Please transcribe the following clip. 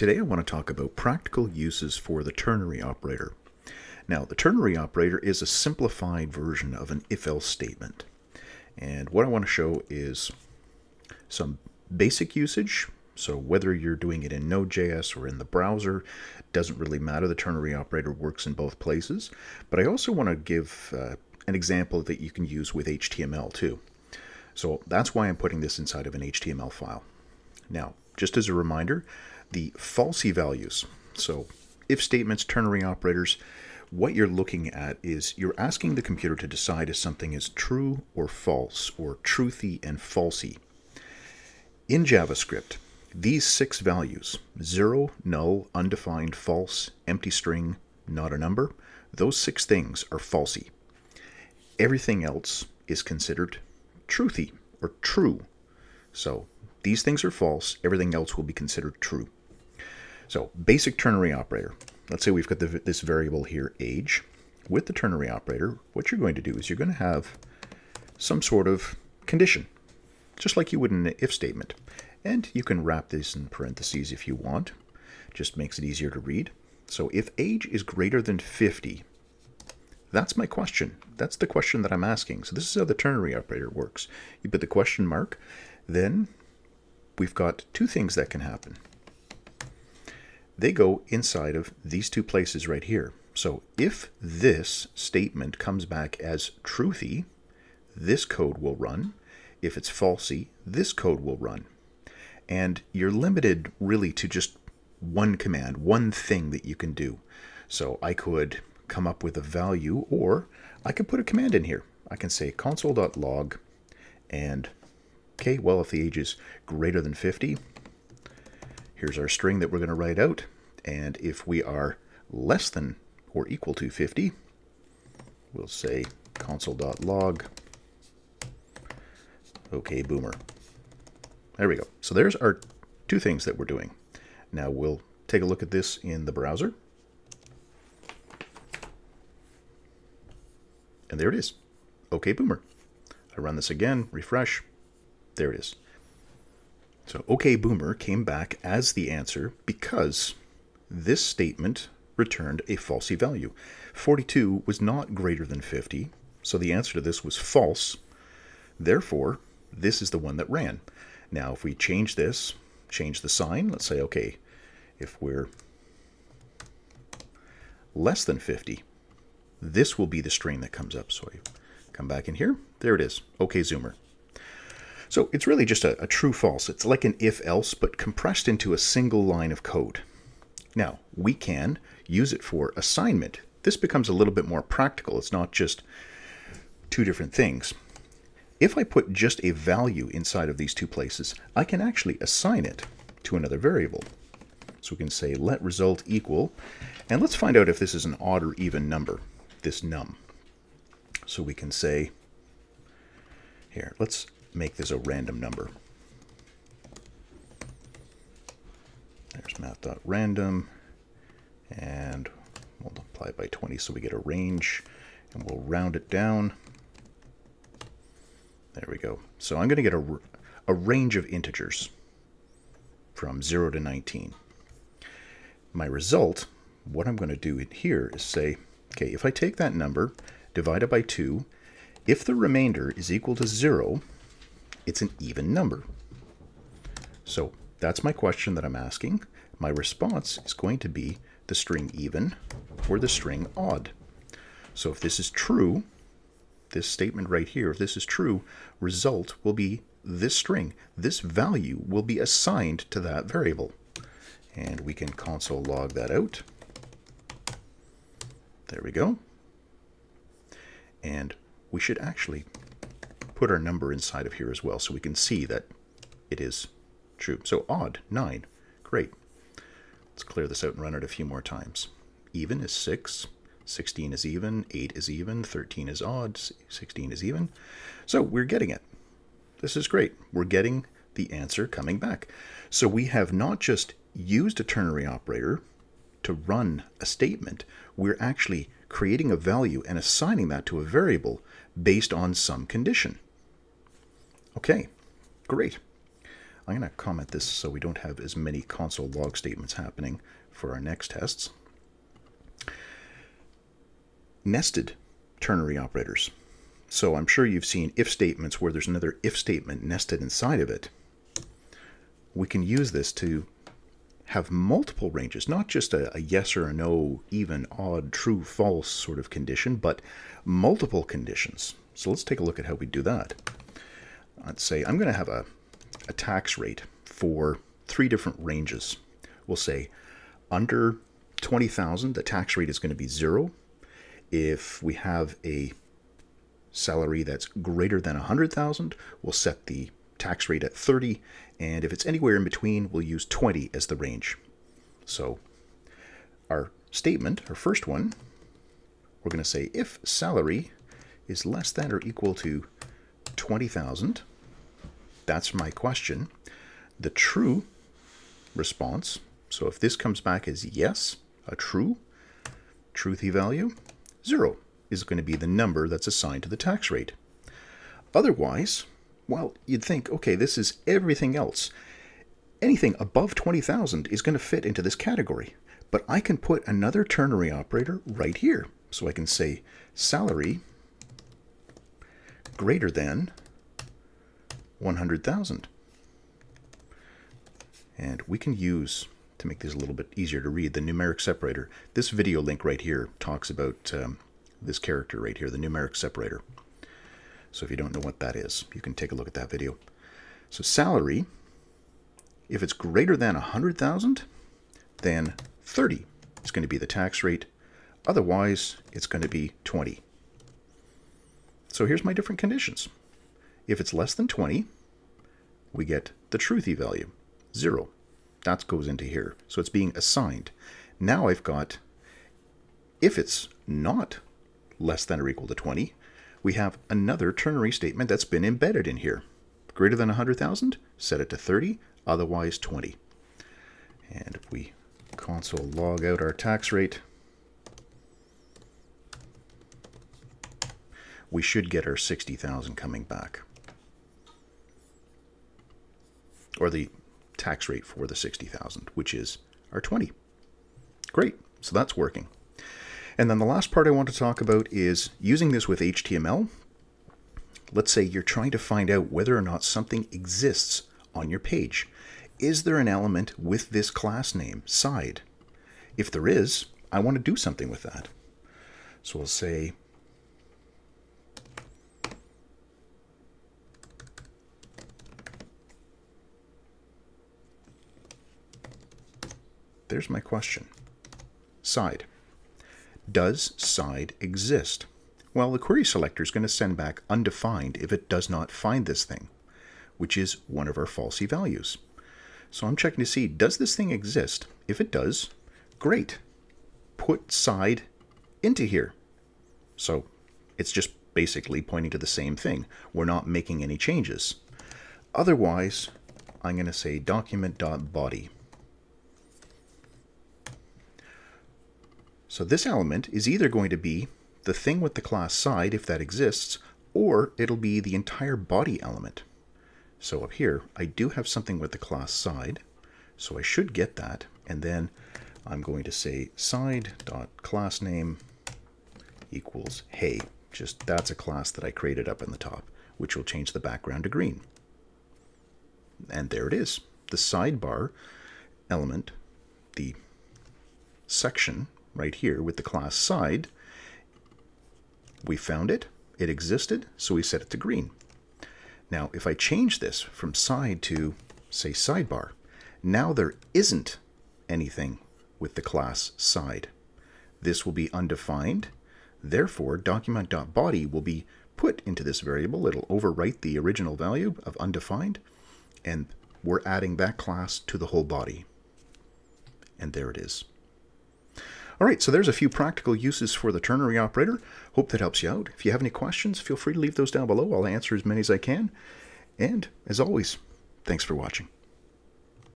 Today I want to talk about practical uses for the ternary operator. Now, the ternary operator is a simplified version of an if-else statement. And what I want to show is some basic usage. So whether you're doing it in Node.js or in the browser, doesn't really matter. The ternary operator works in both places. But I also want to give uh, an example that you can use with HTML too. So that's why I'm putting this inside of an HTML file. Now, just as a reminder, the falsy values, so if statements, ternary operators, what you're looking at is you're asking the computer to decide if something is true or false, or truthy and falsy. In JavaScript, these six values, 0, null, undefined, false, empty string, not a number, those six things are falsy. Everything else is considered truthy or true. So these things are false, everything else will be considered true. So basic ternary operator. Let's say we've got the, this variable here, age. With the ternary operator, what you're going to do is you're going to have some sort of condition, just like you would in an if statement. And you can wrap this in parentheses if you want. Just makes it easier to read. So if age is greater than 50, that's my question. That's the question that I'm asking. So this is how the ternary operator works. You put the question mark, then we've got two things that can happen. They go inside of these two places right here. So if this statement comes back as truthy, this code will run. If it's falsy, this code will run. And you're limited really to just one command, one thing that you can do. So I could come up with a value, or I could put a command in here. I can say console.log, and, okay, well, if the age is greater than 50, here's our string that we're going to write out. And if we are less than or equal to 50, we'll say console.log, okay, boomer. There we go. So there's our two things that we're doing. Now we'll take a look at this in the browser. And there it is. OK Boomer. I run this again, refresh. There it is. So OK Boomer came back as the answer because this statement returned a falsy value. 42 was not greater than 50, so the answer to this was false. Therefore, this is the one that ran. Now, if we change this, change the sign, let's say, okay, if we're less than 50, this will be the string that comes up. So I come back in here. There it is. OK Zoomer. So it's really just a, a true false. It's like an if else, but compressed into a single line of code. Now, we can use it for assignment. This becomes a little bit more practical. It's not just two different things. If I put just a value inside of these two places, I can actually assign it to another variable. So we can say let result equal, and let's find out if this is an odd or even number this num. So we can say, here, let's make this a random number. There's math.random, and multiply by 20 so we get a range, and we'll round it down. There we go. So I'm going to get a, a range of integers from 0 to 19. My result, what I'm going to do in here is say, Okay, if I take that number, divide it by 2, if the remainder is equal to 0, it's an even number. So that's my question that I'm asking. My response is going to be the string even or the string odd. So if this is true, this statement right here, if this is true, result will be this string. This value will be assigned to that variable. And we can console log that out. There we go. And we should actually put our number inside of here as well so we can see that it is true. So odd, 9. Great. Let's clear this out and run it a few more times. Even is 6. 16 is even. 8 is even. 13 is odd. 16 is even. So we're getting it. This is great. We're getting the answer coming back. So we have not just used a ternary operator to run a statement, we're actually creating a value and assigning that to a variable based on some condition. Okay, great. I'm going to comment this so we don't have as many console log statements happening for our next tests. Nested ternary operators. So I'm sure you've seen if statements where there's another if statement nested inside of it. We can use this to have multiple ranges, not just a, a, yes or a no, even, odd, true, false sort of condition, but multiple conditions. So let's take a look at how we do that. Let's say I'm going to have a, a tax rate for three different ranges. We'll say under 20,000, the tax rate is going to be zero. If we have a salary that's greater than 100,000, we'll set the tax rate at 30, and if it's anywhere in between, we'll use 20 as the range. So our statement, our first one, we're going to say if salary is less than or equal to 20,000, that's my question. The true response, so if this comes back as yes, a true, truthy value, zero is going to be the number that's assigned to the tax rate. Otherwise, well, you'd think, okay, this is everything else. Anything above 20,000 is going to fit into this category. But I can put another ternary operator right here. So I can say salary greater than 100,000. And we can use, to make this a little bit easier to read, the numeric separator. This video link right here talks about um, this character right here, the numeric separator. So if you don't know what that is, you can take a look at that video. So salary, if it's greater than 100,000, then 30 is going to be the tax rate. Otherwise, it's going to be 20. So here's my different conditions. If it's less than 20, we get the truthy value, 0. That goes into here. So it's being assigned. Now I've got, if it's not less than or equal to 20, we have another ternary statement that's been embedded in here. Greater than 100,000, set it to 30, otherwise 20. And if we console log out our tax rate, we should get our 60,000 coming back. Or the tax rate for the 60,000, which is our 20. Great, so that's working. And then the last part I want to talk about is using this with HTML. Let's say you're trying to find out whether or not something exists on your page. Is there an element with this class name, side? If there is, I want to do something with that. So we'll say there's my question. Side. Does side exist? Well, the query selector is going to send back undefined if it does not find this thing, which is one of our falsy values. So I'm checking to see, does this thing exist? If it does, great. Put side into here. So it's just basically pointing to the same thing. We're not making any changes. Otherwise, I'm going to say document.body. So this element is either going to be the thing with the class side, if that exists, or it'll be the entire body element. So up here, I do have something with the class side, so I should get that, and then I'm going to say side.className equals hey. Just that's a class that I created up in the top, which will change the background to green. And there it is. The sidebar element, the section right here with the class side. We found it, it existed, so we set it to green. Now, if I change this from side to, say, sidebar, now there isn't anything with the class side. This will be undefined. Therefore, document.body will be put into this variable. It'll overwrite the original value of undefined, and we're adding that class to the whole body. And there it is. All right, so there's a few practical uses for the ternary operator. Hope that helps you out. If you have any questions, feel free to leave those down below. I'll answer as many as I can. And as always, thanks for watching.